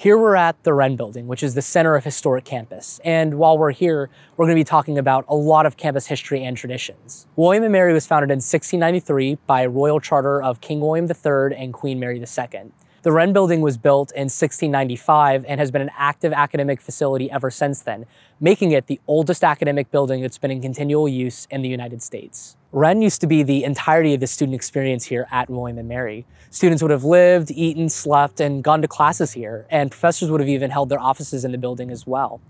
Here we're at the Wren Building, which is the center of historic campus. And while we're here, we're going to be talking about a lot of campus history and traditions. William and Mary was founded in 1693 by royal charter of King William III and Queen Mary II. The Wren Building was built in 1695 and has been an active academic facility ever since then, making it the oldest academic building that's been in continual use in the United States. Wren used to be the entirety of the student experience here at William & Mary. Students would have lived, eaten, slept, and gone to classes here, and professors would have even held their offices in the building as well.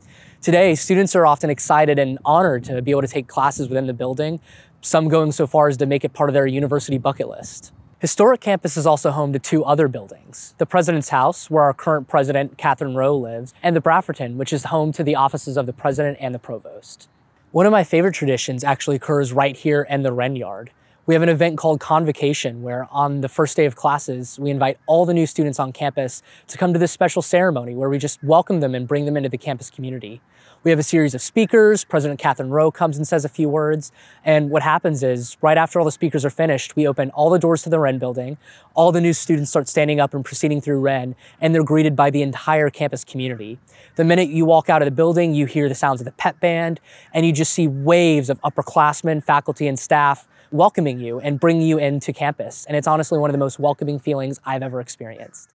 Today, students are often excited and honored to be able to take classes within the building, some going so far as to make it part of their university bucket list. Historic campus is also home to two other buildings. The President's House, where our current president, Katherine Rowe, lives, and the Brafferton, which is home to the offices of the president and the provost. One of my favorite traditions actually occurs right here in the Wren Yard. We have an event called Convocation, where on the first day of classes, we invite all the new students on campus to come to this special ceremony where we just welcome them and bring them into the campus community. We have a series of speakers. President Katherine Rowe comes and says a few words. And what happens is, right after all the speakers are finished, we open all the doors to the Wren building. All the new students start standing up and proceeding through Wren, and they're greeted by the entire campus community. The minute you walk out of the building, you hear the sounds of the pep band, and you just see waves of upperclassmen, faculty, and staff welcoming you and bringing you into campus. And it's honestly one of the most welcoming feelings I've ever experienced.